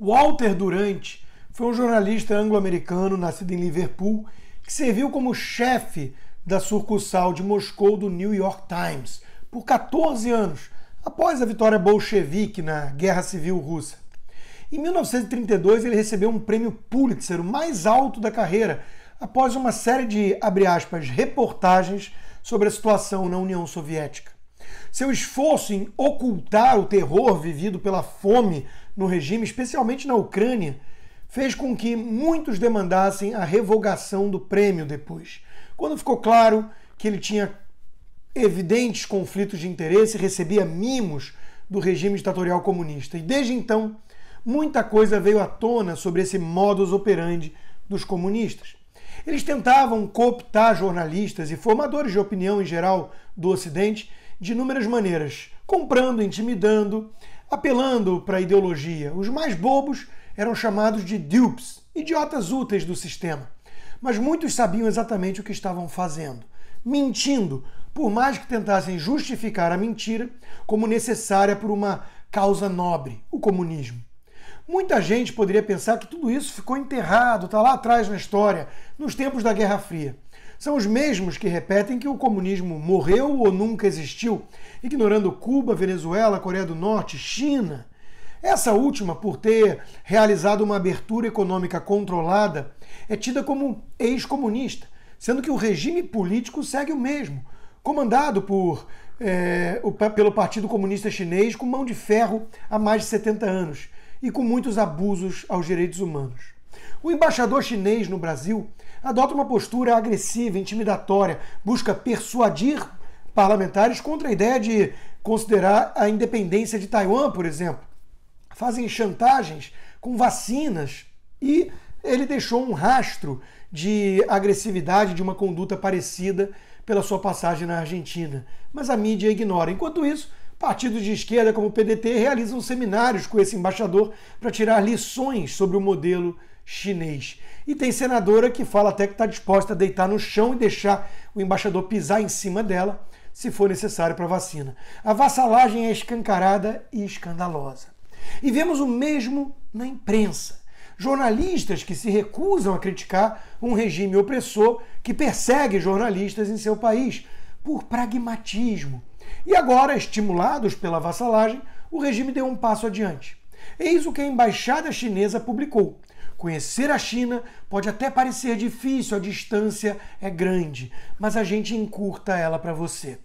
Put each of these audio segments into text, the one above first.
Walter Durant foi um jornalista anglo-americano nascido em Liverpool que serviu como chefe da sucursal de Moscou do New York Times por 14 anos, após a vitória bolchevique na Guerra Civil Russa. Em 1932, ele recebeu um prêmio Pulitzer, o mais alto da carreira, após uma série de, aspas, reportagens sobre a situação na União Soviética. Seu esforço em ocultar o terror vivido pela fome no regime, especialmente na Ucrânia, fez com que muitos demandassem a revogação do prêmio depois. Quando ficou claro que ele tinha evidentes conflitos de interesse recebia mimos do regime ditatorial comunista. E desde então, muita coisa veio à tona sobre esse modus operandi dos comunistas. Eles tentavam cooptar jornalistas e formadores de opinião em geral do Ocidente de inúmeras maneiras, comprando, intimidando, apelando para a ideologia. Os mais bobos eram chamados de dupes, idiotas úteis do sistema. Mas muitos sabiam exatamente o que estavam fazendo, mentindo, por mais que tentassem justificar a mentira como necessária por uma causa nobre, o comunismo. Muita gente poderia pensar que tudo isso ficou enterrado, está lá atrás na história, nos tempos da Guerra Fria. São os mesmos que repetem que o comunismo morreu ou nunca existiu, ignorando Cuba, Venezuela, Coreia do Norte, China. Essa última, por ter realizado uma abertura econômica controlada, é tida como ex-comunista, sendo que o regime político segue o mesmo, comandado por, é, pelo Partido Comunista Chinês com mão de ferro há mais de 70 anos e com muitos abusos aos direitos humanos. O embaixador chinês no Brasil adota uma postura agressiva, intimidatória, busca persuadir parlamentares contra a ideia de considerar a independência de Taiwan, por exemplo fazem chantagens com vacinas e ele deixou um rastro de agressividade, de uma conduta parecida pela sua passagem na Argentina. Mas a mídia ignora. Enquanto isso, partidos de esquerda como o PDT realizam seminários com esse embaixador para tirar lições sobre o modelo chinês. E tem senadora que fala até que está disposta a deitar no chão e deixar o embaixador pisar em cima dela se for necessário para a vacina. A vassalagem é escancarada e escandalosa. E vemos o mesmo na imprensa. Jornalistas que se recusam a criticar um regime opressor que persegue jornalistas em seu país por pragmatismo. E agora, estimulados pela vassalagem, o regime deu um passo adiante. Eis o que a embaixada chinesa publicou. Conhecer a China pode até parecer difícil, a distância é grande, mas a gente encurta ela para você.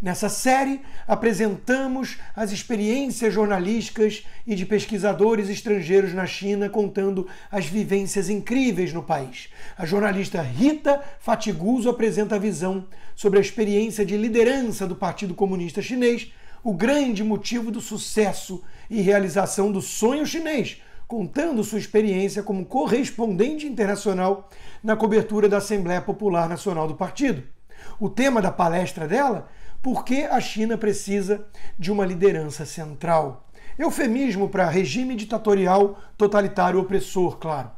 Nessa série, apresentamos as experiências jornalísticas e de pesquisadores estrangeiros na China contando as vivências incríveis no país. A jornalista Rita Fatiguso apresenta a visão sobre a experiência de liderança do Partido Comunista Chinês, o grande motivo do sucesso e realização do sonho chinês, contando sua experiência como correspondente internacional na cobertura da Assembleia Popular Nacional do partido. O tema da palestra dela por que a China precisa de uma liderança central? Eufemismo para regime ditatorial totalitário opressor, claro.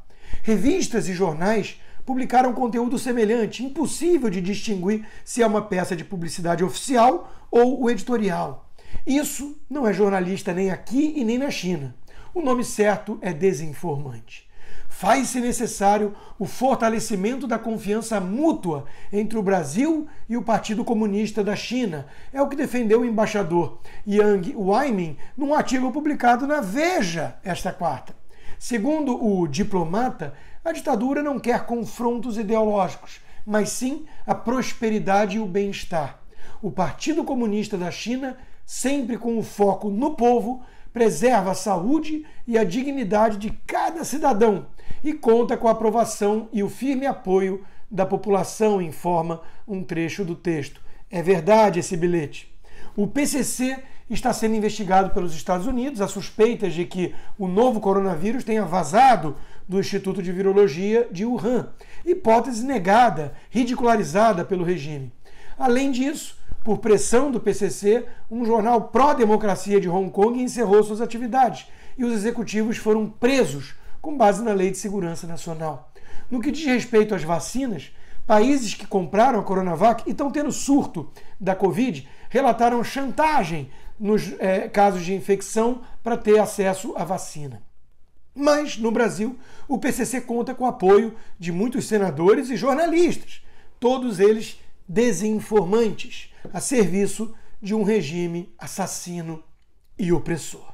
Revistas e jornais publicaram conteúdo semelhante, impossível de distinguir se é uma peça de publicidade oficial ou o editorial. Isso não é jornalista nem aqui e nem na China. O nome certo é desinformante faz-se necessário o fortalecimento da confiança mútua entre o Brasil e o Partido Comunista da China. É o que defendeu o embaixador Yang Weimin num artigo publicado na Veja esta quarta. Segundo o diplomata, a ditadura não quer confrontos ideológicos, mas sim a prosperidade e o bem-estar. O Partido Comunista da China, sempre com o foco no povo, preserva a saúde e a dignidade de cada cidadão e conta com a aprovação e o firme apoio da população, informa um trecho do texto. É verdade esse bilhete. O PCC está sendo investigado pelos Estados Unidos. Há suspeitas de que o novo coronavírus tenha vazado do Instituto de Virologia de Wuhan. Hipótese negada, ridicularizada pelo regime. Além disso, por pressão do PCC, um jornal pró-democracia de Hong Kong encerrou suas atividades e os executivos foram presos com base na Lei de Segurança Nacional. No que diz respeito às vacinas, países que compraram a Coronavac e estão tendo surto da Covid relataram chantagem nos é, casos de infecção para ter acesso à vacina. Mas, no Brasil, o PCC conta com o apoio de muitos senadores e jornalistas, todos eles desinformantes, a serviço de um regime assassino e opressor.